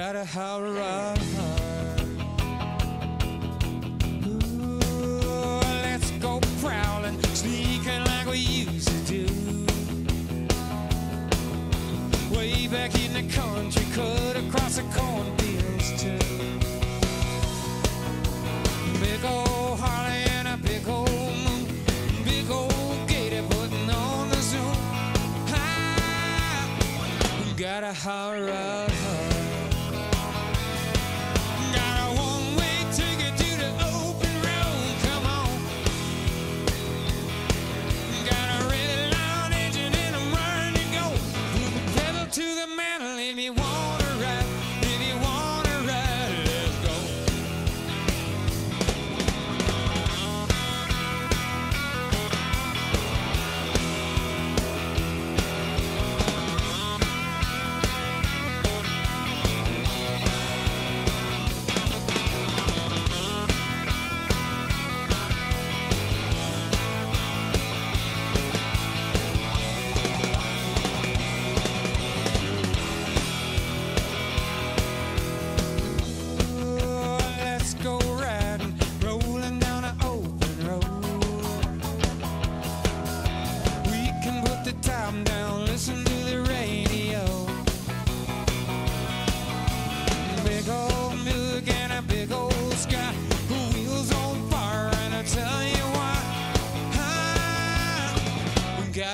a hot rod heart. Ooh, let's go prowling, sneaking like we used to do. Way back in the country, cut across the cornfields too. Big old Harley and a big old moon, big old gator putting on the zoom. Ah, got a hot rod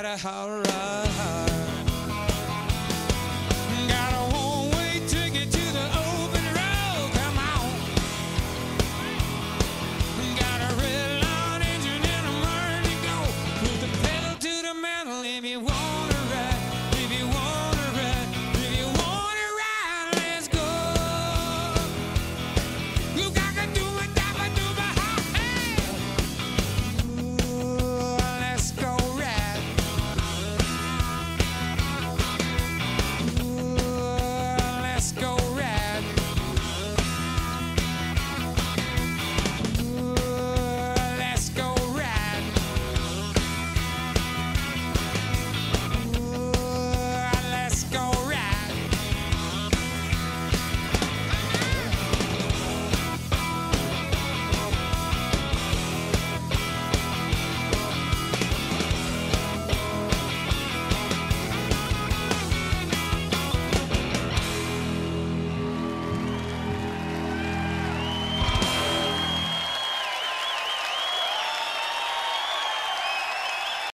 matter how rough.